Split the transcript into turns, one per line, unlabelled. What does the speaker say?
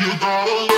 you gotta